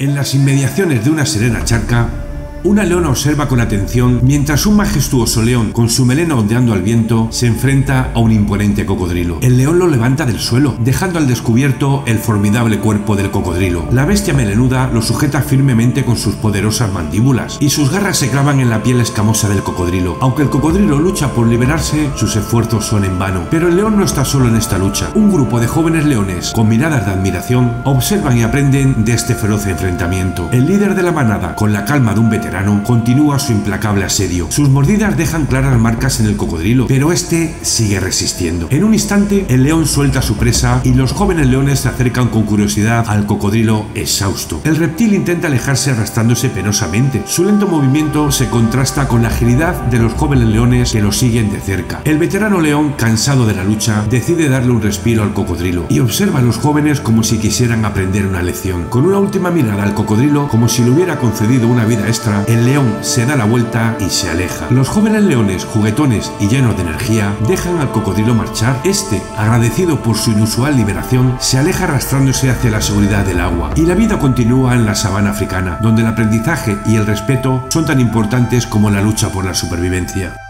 En las inmediaciones de una serena charca, una leona observa con atención mientras un majestuoso león con su melena ondeando al viento se enfrenta a un imponente cocodrilo. El león lo levanta del suelo, dejando al descubierto el formidable cuerpo del cocodrilo. La bestia melenuda lo sujeta firmemente con sus poderosas mandíbulas y sus garras se clavan en la piel escamosa del cocodrilo. Aunque el cocodrilo lucha por liberarse, sus esfuerzos son en vano. Pero el león no está solo en esta lucha. Un grupo de jóvenes leones con miradas de admiración observan y aprenden de este feroz enfrentamiento. El líder de la manada, con la calma de un veterano, continúa su implacable asedio. Sus mordidas dejan claras marcas en el cocodrilo, pero este sigue resistiendo. En un instante, el león suelta su presa y los jóvenes leones se acercan con curiosidad al cocodrilo exhausto. El reptil intenta alejarse arrastrándose penosamente. Su lento movimiento se contrasta con la agilidad de los jóvenes leones que lo siguen de cerca. El veterano león, cansado de la lucha, decide darle un respiro al cocodrilo y observa a los jóvenes como si quisieran aprender una lección. Con una última mirada al cocodrilo, como si le hubiera concedido una vida extra, el león se da la vuelta y se aleja. Los jóvenes leones, juguetones y llenos de energía, dejan al cocodrilo marchar. Este, agradecido por su inusual liberación, se aleja arrastrándose hacia la seguridad del agua. Y la vida continúa en la sabana africana, donde el aprendizaje y el respeto son tan importantes como la lucha por la supervivencia.